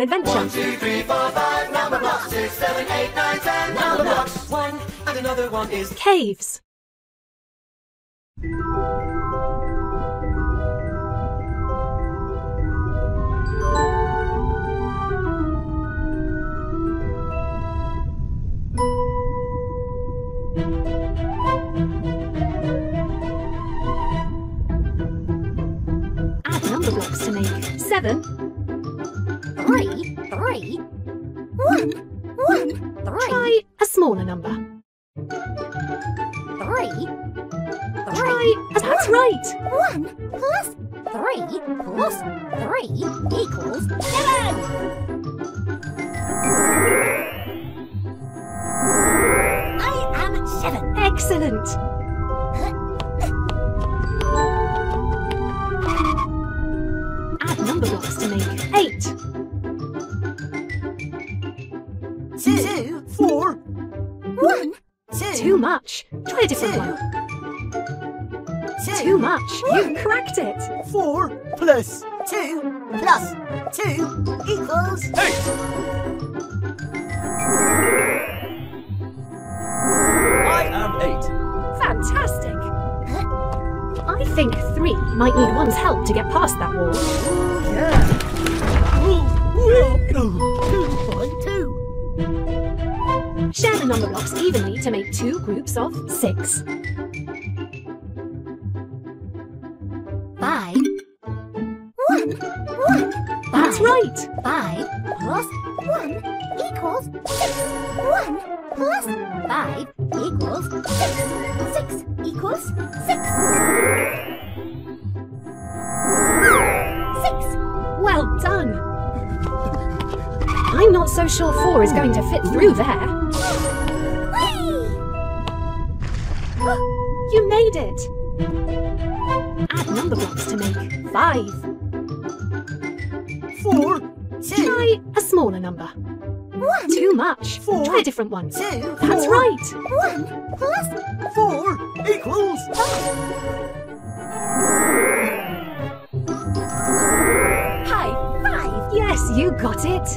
adventure. Two, three, four, five, Numberblocks. Six, seven, eight, nine, ten, Numberblocks. One, and another one is Caves. Add number blocks to make seven, Three, three, one, one, three, try a smaller number. three, Try, three. that's right. One plus three plus three equals seven. I am seven. Excellent. Two, Four. one, too much. Try a different Two. one. two, Too much. You cracked it. Four plus two plus two equals eight. I am eight. Fantastic. I think three might need one's help to get past that wall. Two Share the number blocks evenly to make two groups of six. five. One, one. That's right. Five plus one equals six. One plus five equals six. Six equals six. Six. Well done. Not so sure four is going to fit through there. You made it. Add number blocks to make five. Four. Two, Try a smaller number. one, Too much. Four. Try a different one. two, That's Four. right. one plus Four equals 5. High five. Yes, you got it.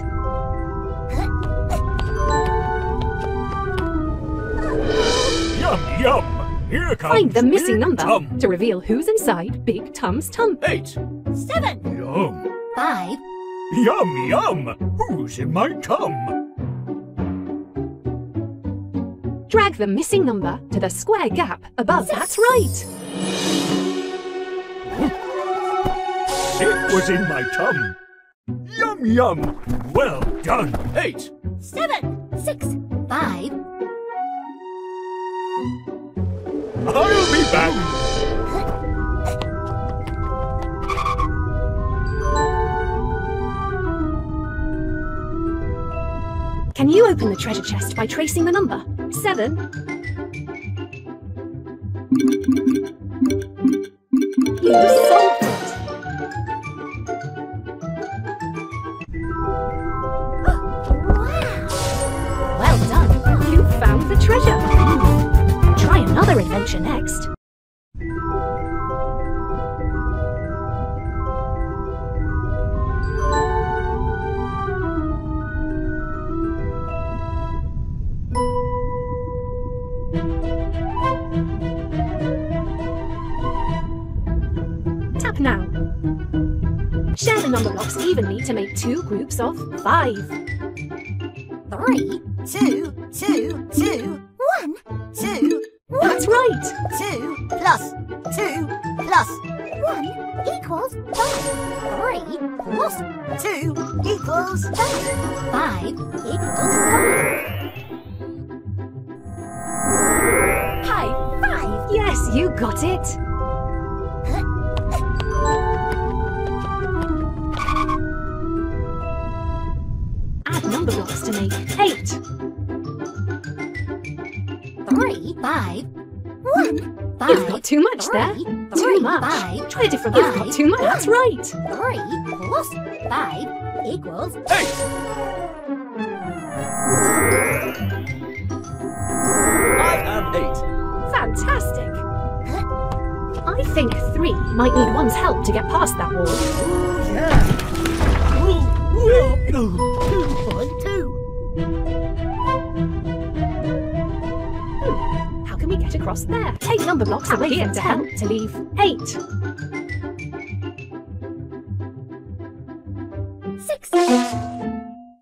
Yum yum! Here comes Find the missing Big number Tum. to reveal who's inside Big Tum's tum. Eight. Seven. Yum. Five. Yum yum! Who's in my tum? Drag the missing number to the square gap above. That's right. It was in my tum. Yum yum! Well done. Eight. Seven. Six. I'll be back. Can you open the treasure chest by tracing the number? Seven. You solved it. Wow. Well done. You found the treasure. Another adventure next. Tap now. Share the number blocks evenly to make two groups of five. Three, two, two, two, That's right. two plus two plus one equals five. Three plus two equals five. Five equals five. High five. Yes, you got it. Got too much there. Three, Too three, much. five, Try a different. You've got too much. That's right. Three plus five equals Eight. I am eight. Fantastic. I think three might need one's help to get past that wall. Two across there. Take number blocks Out away here from to 10 help. to leave 8. 6.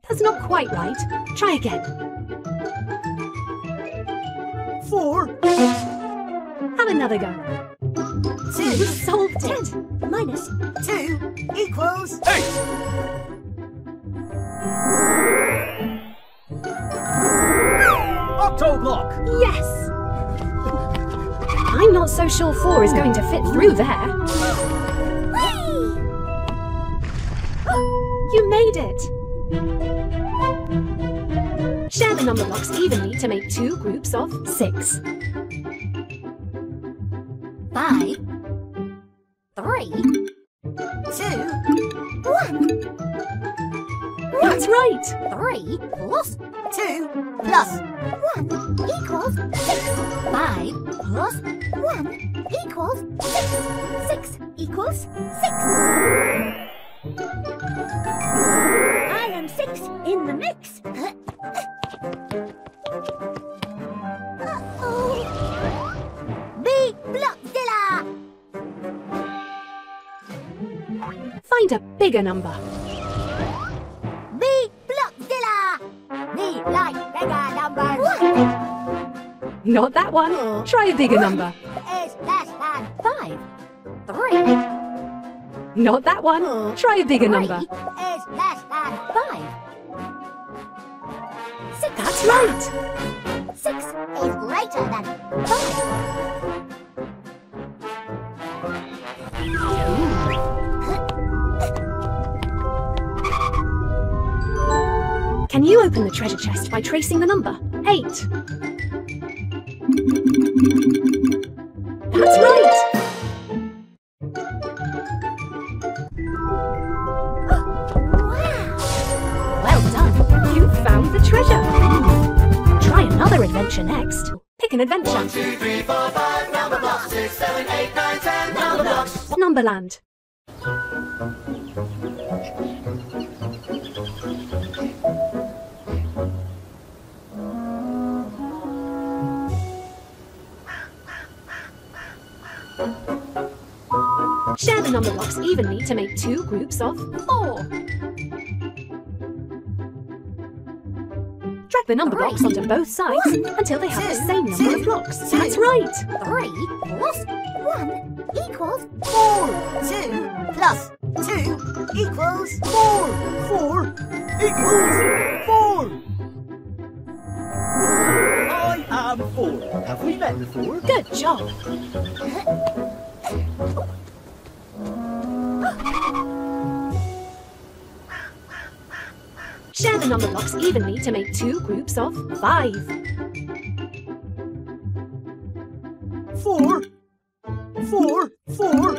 That's not quite right. Try again. 4. Have another go. 2 solved it. 10 minus 2 equals 8. Not so sure 4 is going to fit through there. You made it! Share the number blocks evenly to make two groups of 6. Five. Three. Two. That's right! Three plus two plus one equals six. Five plus one equals six. Six equals six. I am six in the mix. Uh-oh. B Blockzilla! Find a bigger number. Not that one. Try a bigger number. five. Three. Not that one. Try a bigger number. Three is less five. Six. That's right! Six is greater than five. Can you open the treasure chest by tracing the number? 8. That's right! Wow! Well done! You found the treasure! Try another adventure next. Pick an adventure. Two, three, four, five. Numberblocks. Six, seven, eight, nine, ten. Numberblocks. Numberland. Number blocks evenly to make two groups of four. Drag the number blocks onto both sides until they have the same number of blocks. That's right! Three plus one equals four. Two plus two equals Four. Four equals four. I am four. Have we met before? Good job! Share the number blocks evenly to make two groups of five. Four. Four. Four.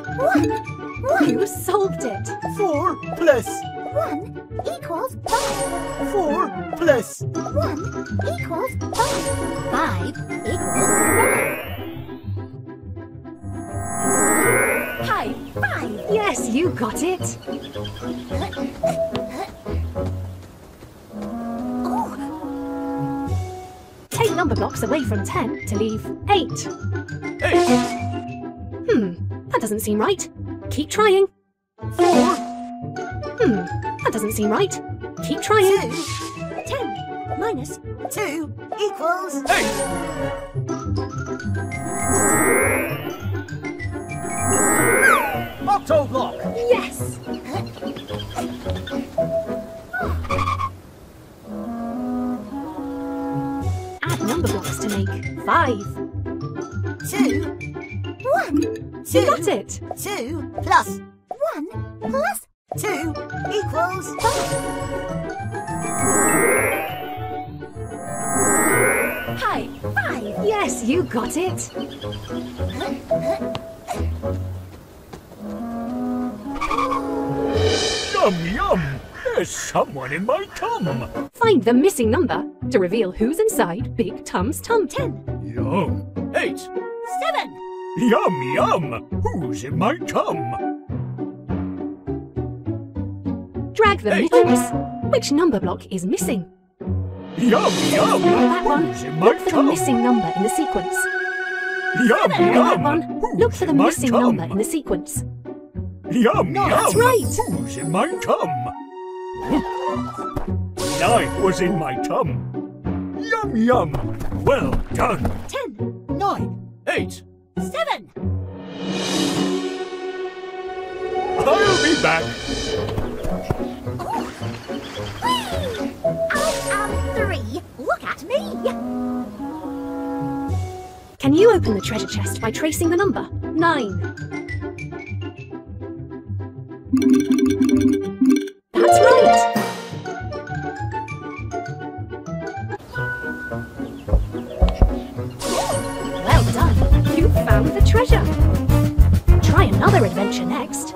You solved it! Four plus one equals five. four plus One equals five. Five equals High five! Yes, you got it! Blocks away from 10 to leave 8. Eight. Hmm, that doesn't seem right. Keep trying. four. Hmm, that doesn't seem right. Keep trying. two. Ten minus two equals Eight. Octoblock. Yes! To make 5. two. One. You got it! Two plus one plus two equals five. High five! Yes, you got it! Yum yum. There's someone in my tum. Find the missing number to reveal who's inside Big Tum's tum. Ten. Yum. Eight. Seven. Yum yum. Who's in my tum? Drag Tag the eight. mittens. Which number block is missing? Yum, yum. That one. Who's in my Look for the missing number in the sequence. Yum, That yum. one. Who's Look for the missing tum? number in the sequence. Yum, yum. that's right. Who's in my tum? Nine was in my tum. Yum, yum. Well done. Ten, nine, eight, seven. I'll be back. I am three. Look at me. Can you open the treasure chest by tracing the number? Nine. treasure. Try another adventure next.